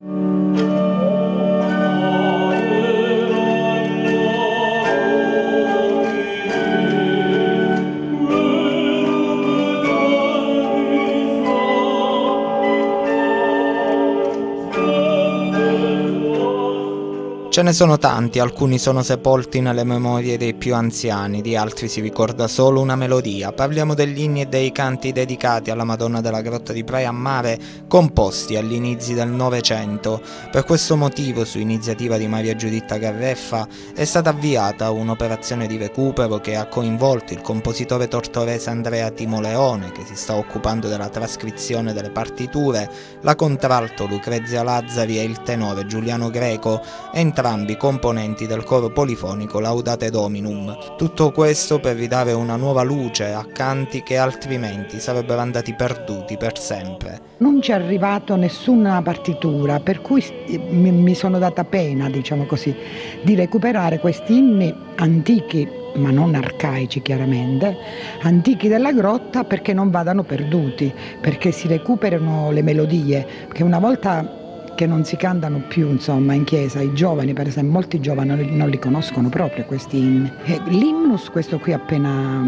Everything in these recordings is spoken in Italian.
you Ce ne sono tanti, alcuni sono sepolti nelle memorie dei più anziani, di altri si ricorda solo una melodia. Parliamo degli inni e dei canti dedicati alla Madonna della Grotta di Praia a Mare, composti agli inizi del Novecento. Per questo motivo, su iniziativa di Maria Giuditta Garreffa, è stata avviata un'operazione di recupero che ha coinvolto il compositore tortorese Andrea Timoleone, che si sta occupando della trascrizione delle partiture, la contralto Lucrezia Lazzari e il tenore Giuliano Greco, entrambi entrambi componenti del coro polifonico Laudate Dominum. Tutto questo per ridare una nuova luce a canti che altrimenti sarebbero andati perduti per sempre. Non ci è arrivato nessuna partitura, per cui mi sono data pena, diciamo così, di recuperare questi inni antichi ma non arcaici chiaramente, antichi della grotta perché non vadano perduti, perché si recuperano le melodie, che una volta che non si cantano più insomma, in chiesa, i giovani per esempio, molti giovani non li conoscono proprio questi inni. L'imnus, questo qui appena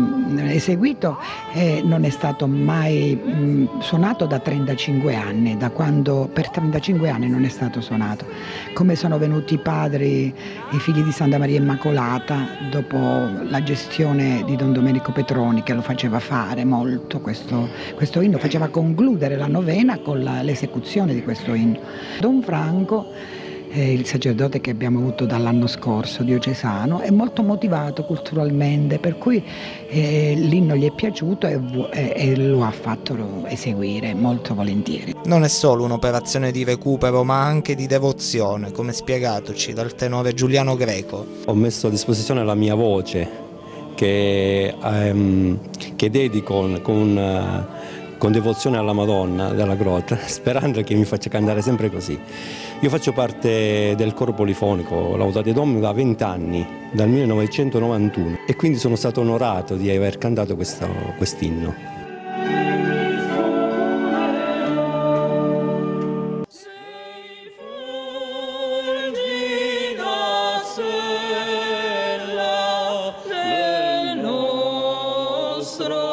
eseguito, eh, non è stato mai mh, suonato da 35 anni, da quando per 35 anni non è stato suonato. Come sono venuti i padri, i figli di Santa Maria Immacolata, dopo la gestione di Don Domenico Petroni che lo faceva fare molto questo, questo inno, faceva concludere la novena con l'esecuzione di questo inno. Don Franco, eh, il sacerdote che abbiamo avuto dall'anno scorso, diocesano, è molto motivato culturalmente, per cui eh, l'inno gli è piaciuto e, e, e lo ha fatto eseguire molto volentieri. Non è solo un'operazione di recupero, ma anche di devozione, come spiegatoci dal tenore Giuliano Greco. Ho messo a disposizione la mia voce che, um, che dedico con... Uh, con devozione alla Madonna della Grotta, sperando che mi faccia cantare sempre così. Io faccio parte del coro polifonico Laudate Dom da 20 anni, dal 1991, e quindi sono stato onorato di aver cantato questo quest'inno. Quest nostro